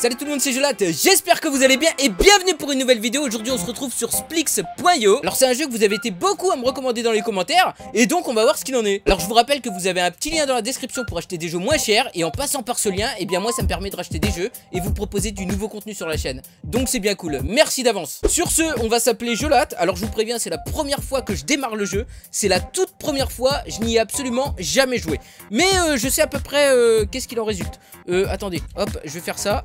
Salut tout le monde, c'est Jolat, j'espère que vous allez bien et bienvenue pour une nouvelle vidéo. Aujourd'hui on se retrouve sur Splix.io. Alors c'est un jeu que vous avez été beaucoup à me recommander dans les commentaires et donc on va voir ce qu'il en est. Alors je vous rappelle que vous avez un petit lien dans la description pour acheter des jeux moins chers et en passant par ce lien, et eh bien moi ça me permet de racheter des jeux et vous proposer du nouveau contenu sur la chaîne. Donc c'est bien cool, merci d'avance. Sur ce, on va s'appeler Jolat. Alors je vous préviens, c'est la première fois que je démarre le jeu. C'est la toute première fois, je n'y ai absolument jamais joué. Mais euh, je sais à peu près euh, qu'est-ce qu'il en résulte. Euh, attendez, hop, je vais faire ça.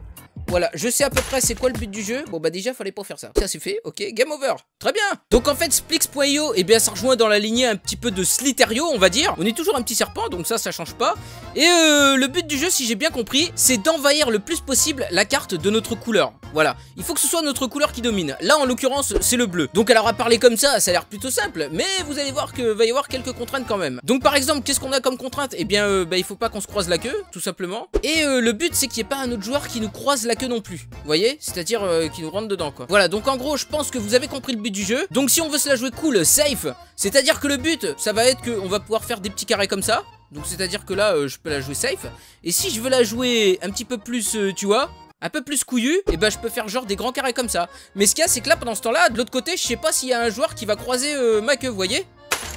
Voilà, je sais à peu près c'est quoi le but du jeu. Bon bah déjà fallait pas faire ça. Ça c'est fait, ok, game over. Très bien. Donc en fait Splix.io, eh bien ça rejoint dans la lignée un petit peu de Sliterio, on va dire. On est toujours un petit serpent, donc ça ça change pas. Et euh, le but du jeu, si j'ai bien compris, c'est d'envahir le plus possible la carte de notre couleur. Voilà, il faut que ce soit notre couleur qui domine. Là en l'occurrence c'est le bleu. Donc alors à parler comme ça, ça a l'air plutôt simple, mais vous allez voir que va y avoir quelques contraintes quand même. Donc par exemple, qu'est-ce qu'on a comme contrainte? Eh bien euh, bah, il faut pas qu'on se croise la queue, tout simplement. Et euh, le but c'est qu'il n'y ait pas un autre joueur qui nous croise la que non plus. Vous voyez? C'est-à-dire euh, qui nous rentre dedans quoi. Voilà, donc en gros, je pense que vous avez compris le but du jeu. Donc si on veut se la jouer cool, safe, c'est-à-dire que le but, ça va être qu'on va pouvoir faire des petits carrés comme ça. Donc c'est-à-dire que là, euh, je peux la jouer safe. Et si je veux la jouer un petit peu plus, euh, tu vois un peu plus couillu, et eh bah ben, je peux faire genre des grands carrés comme ça. Mais ce qu'il y a, c'est que là, pendant ce temps-là, de l'autre côté, je sais pas s'il y a un joueur qui va croiser ma queue, vous voyez?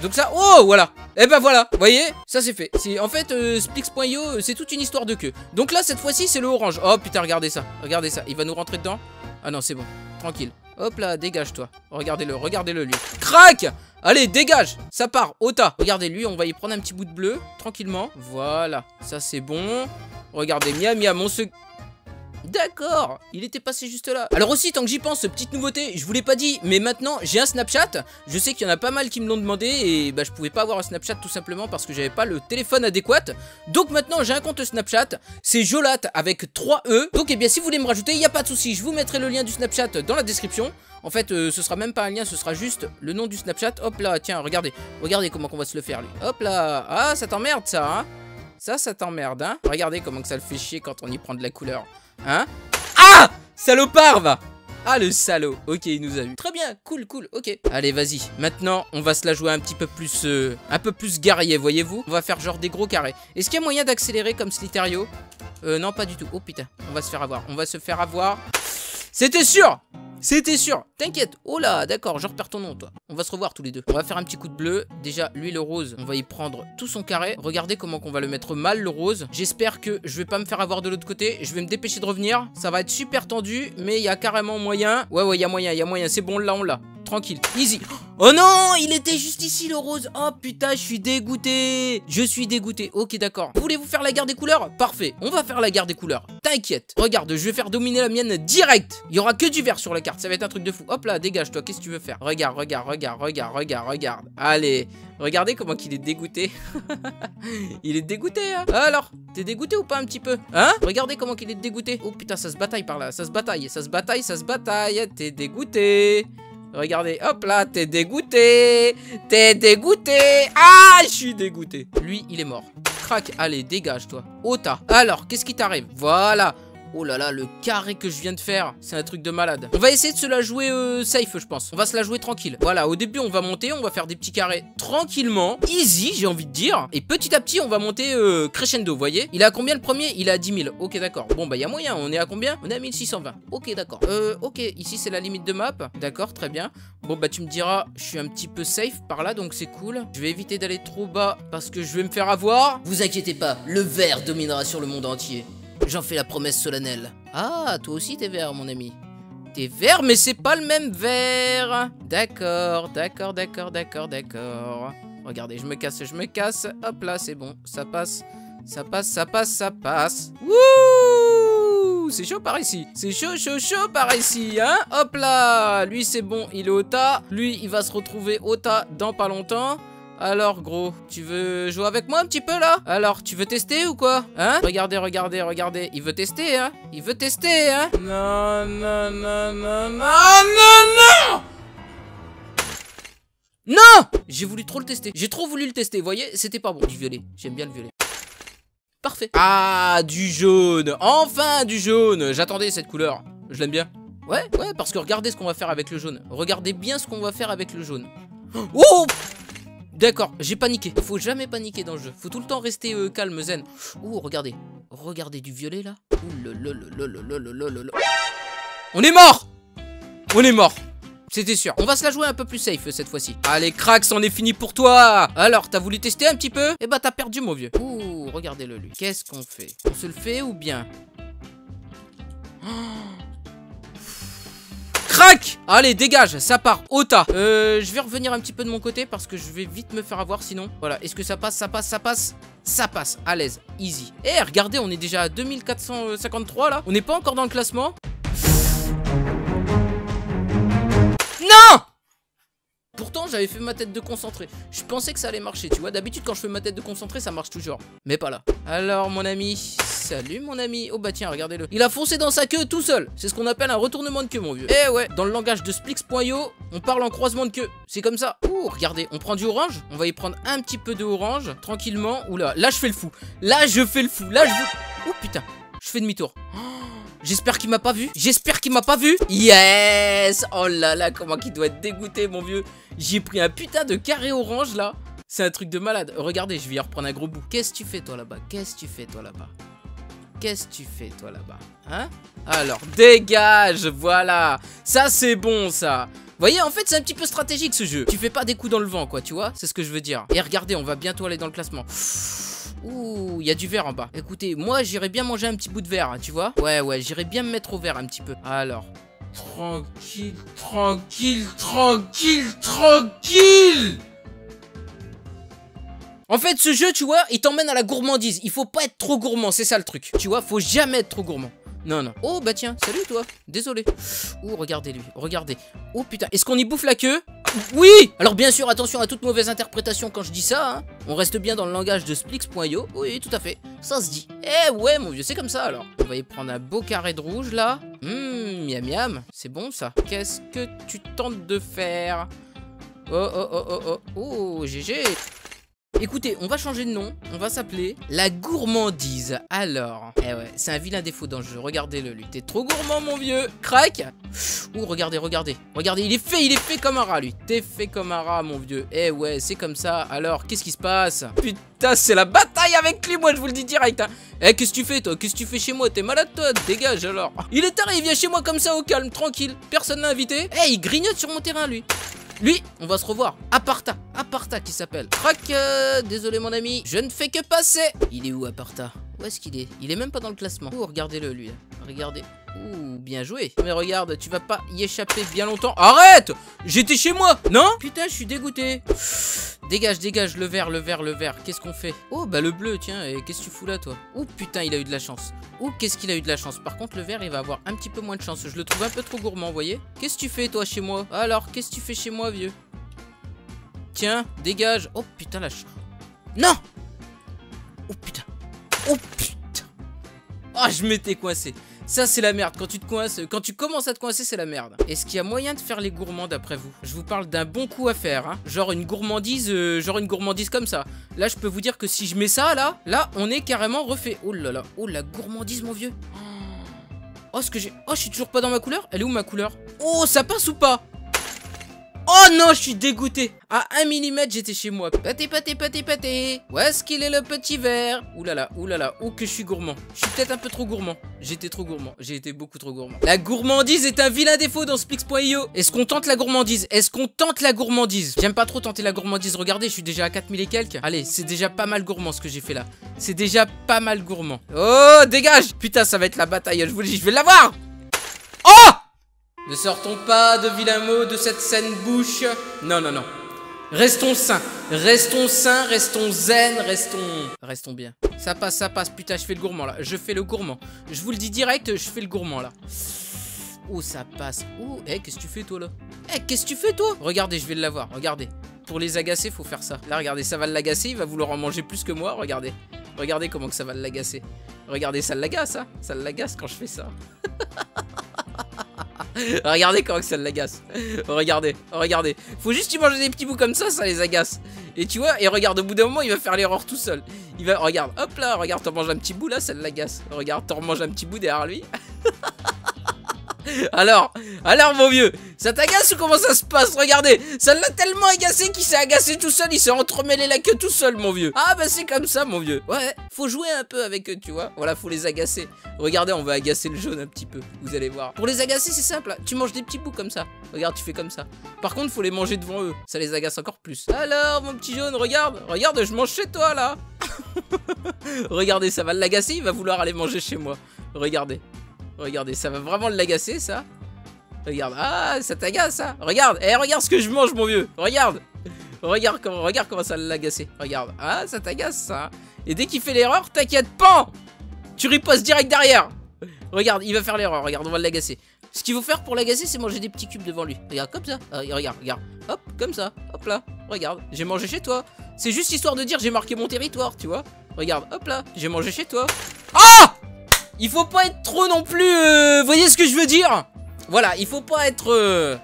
Donc ça, oh voilà. Et eh ben voilà, voyez, ça c'est fait. En fait, euh, Splix.io, euh, c'est toute une histoire de queue. Donc là, cette fois-ci, c'est le orange. Oh putain, regardez ça, regardez ça. Il va nous rentrer dedans. Ah non, c'est bon, tranquille. Hop là, dégage toi Regardez-le, regardez-le lui. Crac! Allez, dégage! Ça part, Ota. Regardez lui, on va y prendre un petit bout de bleu Tranquillement, voilà. Ça c'est bon. Regardez, miam miam, on se... D'accord, il était passé juste là. Alors aussi, tant que j'y pense, petite nouveauté, je vous l'ai pas dit, mais maintenant j'ai un Snapchat. Je sais qu'il y en a pas mal qui me l'ont demandé et bah je pouvais pas avoir un Snapchat tout simplement parce que j'avais pas le téléphone adéquat. Donc maintenant j'ai un compte Snapchat, c'est Jolat avec 3 E. Donc et bien si vous voulez me rajouter, il n'y a pas de souci, je vous mettrai le lien du Snapchat dans la description. En fait, euh, ce sera même pas un lien, ce sera juste le nom du Snapchat. Hop là, tiens, regardez, regardez comment on va se le faire lui. Hop là, ah ça t'emmerde ça, hein Ça, ça t'emmerde, hein Regardez comment que ça le fait chier quand on y prend de la couleur. Hein? Ah! Salopard va! Ah le salaud, ok il nous a eu. Très bien, cool cool, ok. Allez vas-y, maintenant on va se la jouer un petit peu plus euh, Un peu plus guerrier, voyez-vous? On va faire genre des gros carrés. Est-ce qu'il y a moyen d'accélérer comme Sliterio? Euh non pas du tout, oh putain. On va se faire avoir, on va se faire avoir. C'était sûr c'était sûr T'inquiète Oh là, d'accord, je repère ton nom, toi. On va se revoir tous les deux. On va faire un petit coup de bleu. Déjà, lui, le rose, on va y prendre tout son carré. Regardez comment qu'on va le mettre mal, le rose. J'espère que je vais pas me faire avoir de l'autre côté. Je vais me dépêcher de revenir. Ça va être super tendu, mais il y a carrément moyen. Ouais, ouais, il y a moyen, il y a moyen. C'est bon, là, on l'a tranquille. Easy. Oh non, il était juste ici le rose. Oh putain, je suis dégoûté. Je suis dégoûté. Ok, d'accord. Voulez-vous faire la guerre des couleurs? Parfait. On va faire la guerre des couleurs. T'inquiète. Regarde, je vais faire dominer la mienne direct. Il y aura que du vert sur la carte. Ça va être un truc de fou. Hop là, dégage toi. Qu'est-ce que tu veux faire? Regarde, regarde, regarde, regarde, regarde, regarde. Allez. Regardez comment qu'il est dégoûté. il est dégoûté, hein Alors, t'es dégoûté ou pas un petit peu? Hein? Regardez comment qu'il est dégoûté. Oh putain, ça se bataille par là. Ça se bataille, ça se bataille, ça se bataille. T'es dégoûté. Regardez, hop là, t'es dégoûté T'es dégoûté Ah, je suis dégoûté Lui, il est mort. Crac, allez, dégage, toi. Ota. Alors, qu'est-ce qui t'arrive? Voilà. Oh là là, le carré que je viens de faire, c'est un truc de malade. On va essayer de se la jouer euh, safe, je pense. On va se la jouer tranquille. Voilà, au début, on va monter, on va faire des petits carrés tranquillement. Easy, j'ai envie de dire. Et petit à petit, on va monter euh, crescendo, vous voyez Il a combien le premier? Il a 10 000. Ok, d'accord. Bon, bah, il y a moyen. On est à combien? On est à 1620. Ok, d'accord. Euh, ok, ici, c'est la limite de map. D'accord, très bien. Bon, bah, tu me diras, je suis un petit peu safe par là, donc c'est cool. Je vais éviter d'aller trop bas parce que je vais me faire avoir. Vous inquiétez pas, le vert dominera sur le monde entier. J'en fais la promesse solennelle. Ah, toi aussi t'es vert, mon ami. T'es vert, mais c'est pas le même vert. D'accord, d'accord, d'accord, d'accord, d'accord. Regardez, je me casse, je me casse. Hop là, c'est bon. Ça passe, ça passe, ça passe, ça passe. Wouh C'est chaud par ici. C'est chaud, chaud, chaud par ici, hein Hop là Lui, c'est bon, il est au tas. Lui, il va se retrouver au tas dans pas longtemps. Alors gros, tu veux jouer avec moi un petit peu là? Alors, tu veux tester ou quoi? Hein? Regardez, regardez, regardez, il veut tester hein? Il veut tester hein? Non, non, non, non, non, non, non! Non! J'ai voulu trop le tester, j'ai trop voulu le tester, vous voyez? C'était pas bon, du violet, j'aime bien le violet. Parfait. Ah, du jaune. Enfin du jaune. J'attendais cette couleur, je l'aime bien. Ouais, ouais, parce que regardez ce qu'on va faire avec le jaune. Regardez bien ce qu'on va faire avec le jaune. Oh D'accord, j'ai paniqué. Faut jamais paniquer dans le jeu. Faut tout le temps rester euh, calme, zen. Oh, regardez. Regardez du violet là. On est mort On est mort c'était sûr. On va se la jouer un peu plus safe cette fois-ci. Allez, cracks, on est fini pour toi. Alors, t'as voulu tester un petit peu? Eh bah, t'as perdu, mon vieux. Ouh, regardez-le, lui. Qu'est-ce qu'on fait? On se le fait ou bien? Crac Allez, dégage, ça part, Ota Euh, je vais revenir un petit peu de mon côté parce que je vais vite me faire avoir sinon. Voilà, est-ce que ça passe, ça passe, ça passe? Ça passe, à l'aise, easy. Eh, regardez, on est déjà à 2453 là. On n'est pas encore dans le classement. Non Pourtant, j'avais fait ma tête de concentré. Je pensais que ça allait marcher, tu vois. D'habitude, quand je fais ma tête de concentré, ça marche toujours. Mais pas là. Alors, mon ami. Salut, mon ami. Oh, bah tiens, regardez-le. Il a foncé dans sa queue tout seul. C'est ce qu'on appelle un retournement de queue, mon vieux. Eh ouais, dans le langage de Splix.io, on parle en croisement de queue. C'est comme ça. Ouh, regardez, on prend du orange. On va y prendre un petit peu de orange, tranquillement. Oula, là, je fais le fou. Là, je fais le fou. Là, je... Oh, putain. Je fais demi-tour. Oh J'espère qu'il m'a pas vu. J'espère qu'il m'a pas vu. Yes Oh là là, comment qu'il doit être dégoûté, mon vieux. J'ai pris un putain de carré orange, là. C'est un truc de malade. Regardez, je vais y reprendre un gros bout. Qu'est-ce que tu fais, toi, là-bas? Qu'est-ce que tu fais, toi, là-bas? Qu'est-ce que tu fais, toi, là-bas? Hein? Alors, dégage Voilà Ça, c'est bon, ça vous voyez, en fait, c'est un petit peu stratégique, ce jeu. Tu fais pas des coups dans le vent, quoi, tu vois? C'est ce que je veux dire. Et regardez, on va bientôt aller dans le classement. Ouh, il y a du verre en bas. Écoutez, moi, j'irais bien manger un petit bout de verre, hein, tu vois Ouais, ouais, j'irais bien me mettre au verre un petit peu. Alors, tranquille, tranquille, tranquille, tranquille en fait, ce jeu, tu vois, il t'emmène à la gourmandise. Il faut pas être trop gourmand, c'est ça le truc. Tu vois, faut jamais être trop gourmand. Non, non. Oh, bah tiens, salut toi. Désolé. Oh, regardez lui, regardez. Oh putain, est-ce qu'on y bouffe la queue? Oui Alors bien sûr, attention à toute mauvaise interprétation quand je dis ça. Hein. On reste bien dans le langage de Splix.io. Oui, tout à fait. Ça se dit. Eh ouais, mon vieux, c'est comme ça alors. On va y prendre un beau carré de rouge là. Hum, miam miam. C'est bon ça. Qu'est-ce que tu tentes de faire? Oh, oh, oh, oh, oh. Oh, GG. Écoutez, on va changer de nom, on va s'appeler la gourmandise. Alors, eh ouais, c'est un vilain défaut dans le jeu, regardez-le lui. T'es trop gourmand mon vieux, crac Ouh, regardez, regardez, regardez, il est fait, il est fait comme un rat lui. T'es fait comme un rat mon vieux. Eh ouais, c'est comme ça. Alors, qu'est-ce qui se passe? Putain, c'est la bataille avec lui, moi je vous le dis direct. Hein. Eh, qu'est-ce que tu fais toi? Qu'est-ce que tu fais chez moi? T'es malade toi? Dégage alors. Il est tard, il vient chez moi comme ça au calme, tranquille. Personne n'a invité. Eh, il grignote sur mon terrain lui. Lui, on va se revoir. Aparta. Aparta qui s'appelle. Crac. Euh, désolé mon ami. Je ne fais que passer. Il est où Aparta? Où est-ce qu'il est? Il est même pas dans le classement. Oh, regardez-le lui. Regardez. Ouh, bien joué. Mais regarde, tu vas pas y échapper bien longtemps. Arrête J'étais chez moi Non? Putain, je suis dégoûté. Dégage, dégage, le vert, le vert, le vert. Qu'est-ce qu'on fait? Oh, bah le bleu, tiens. Et qu'est-ce que tu fous là, toi? Oh, putain, il a eu de la chance. Oh, qu'est-ce qu'il a eu de la chance? Par contre, le vert, il va avoir un petit peu moins de chance. Je le trouve un peu trop gourmand, voyez? Qu'est-ce que tu fais, toi, chez moi? Alors, qu'est-ce que tu fais chez moi, vieux? Tiens, dégage. Oh, putain, la Non Oh, putain. Oh, putain. Oh, je m'étais coincé. Ça, c'est la merde. Quand tu te coinces, quand tu commences à te coincer, c'est la merde. Est-ce qu'il y a moyen de faire les gourmands d'après vous? Je vous parle d'un bon coup à faire. Hein. Genre une gourmandise, euh, genre une gourmandise comme ça. Là, je peux vous dire que si je mets ça, là, là, on est carrément refait. Oh là là. Oh, la gourmandise, mon vieux. Oh, ce que j'ai... Oh, je suis toujours pas dans ma couleur? Elle est où ma couleur? Oh, ça passe ou pas? Oh non, je suis dégoûté. À 1 mm, j'étais chez moi. Pâté, pâté, pâté, pâté. Où est-ce qu'il est le petit verre? Oulala, oulala, oh que je suis gourmand. Je suis peut-être un peu trop gourmand. J'étais trop gourmand. J'ai été beaucoup trop gourmand. La gourmandise est un vilain défaut dans Splix.io. Est-ce qu'on tente la gourmandise? Est-ce qu'on tente la gourmandise? J'aime pas trop tenter la gourmandise. Regardez, je suis déjà à 4000 et quelques. Allez, c'est déjà pas mal gourmand ce que j'ai fait là. C'est déjà pas mal gourmand. Oh, dégage Putain, ça va être la bataille. Je vous le dis, je vais l'avoir Oh ne sortons pas de vilains mots de cette saine bouche. Non, non, non. Restons sains, restons sains, restons zen, restons... Restons bien. Ça passe, ça passe. Putain, je fais le gourmand là. Je fais le gourmand. Je vous le dis direct, je fais le gourmand là. Oh, ça passe. Oh, eh, qu'est-ce que tu fais toi là? Eh, qu'est-ce que tu fais toi? Regardez, je vais l'avoir. Regardez. Pour les agacer, faut faire ça. Là, regardez, ça va l'agacer. Il va vouloir en manger plus que moi. Regardez. Regardez comment que ça va l'agacer. Regardez, ça l'agace, hein Ça l'agace quand je fais ça. regardez comment ça l'agace. regardez, regardez. Faut juste tu manges des petits bouts comme ça, ça les agace. Et tu vois, et regarde, au bout d'un moment, il va faire l'erreur tout seul. Il va, regarde, hop là, regarde, t'en manges un petit bout là, ça l'agace. Regarde, t'en manges un petit bout derrière lui. Alors, alors mon vieux, ça t'agace ou comment ça se passe? Regardez, ça l'a tellement agacé qu'il s'est agacé tout seul, il s'est entremêlé la queue tout seul mon vieux. Ah bah c'est comme ça mon vieux. Ouais, faut jouer un peu avec eux, tu vois. Voilà, faut les agacer. Regardez, on va agacer le jaune un petit peu, vous allez voir. Pour les agacer, c'est simple, tu manges des petits bouts comme ça. Regarde, tu fais comme ça. Par contre, faut les manger devant eux, ça les agace encore plus. Alors mon petit jaune, regarde, regarde, je mange chez toi là. Regardez, ça va l'agacer, il va vouloir aller manger chez moi. Regardez. Regardez, ça va vraiment l'agacer, ça. Regarde, ah, ça t'agace, ça. Regarde, eh, regarde ce que je mange, mon vieux. Regarde. Regarde comment, regarde comment ça l'agacer. Regarde, ah, ça t'agace, ça. Et dès qu'il fait l'erreur, t'inquiète pas. Tu ripostes direct derrière. Regarde, il va faire l'erreur. Regarde, on va l'agacer. Ce qu'il faut faire pour l'agacer, c'est manger des petits cubes devant lui. Regarde, comme ça. Ah, regarde, regarde. Hop, comme ça. Hop là. Regarde, j'ai mangé chez toi. C'est juste histoire de dire j'ai marqué mon territoire, tu vois. Regarde, hop là, j'ai mangé chez toi. Il faut pas être trop non plus... Euh, voyez ce que je veux dire? Voilà, il faut pas être... Euh,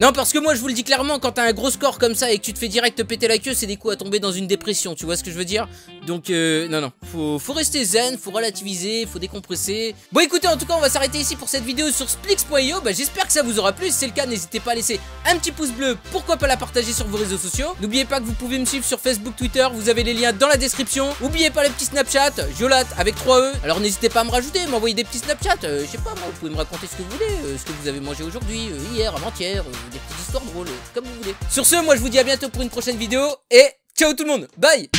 non, parce que moi, je vous le dis clairement, quand t'as un gros score comme ça et que tu te fais direct péter la queue, c'est des coups à tomber dans une dépression, tu vois ce que je veux dire? Donc, euh, non, non, faut, faut rester zen, faut relativiser, faut décompresser. Bon, écoutez, en tout cas, on va s'arrêter ici pour cette vidéo sur Splix.io. Bah, j'espère que ça vous aura plu. Si c'est le cas, n'hésitez pas à laisser un petit pouce bleu, pourquoi pas la partager sur vos réseaux sociaux. N'oubliez pas que vous pouvez me suivre sur Facebook, Twitter, vous avez les liens dans la description. N'oubliez pas les petits Snapchat, Jolat avec 3 E. Alors, n'hésitez pas à me rajouter, m'envoyer des petits Snapchat. Euh, je sais pas, moi, vous pouvez me raconter ce que vous voulez, euh, ce que vous avez mangé aujourd'hui, hier, avant-hier, des petites histoires drôles comme vous voulez. Sur ce, moi je vous dis à bientôt pour une prochaine vidéo et ciao tout le monde, bye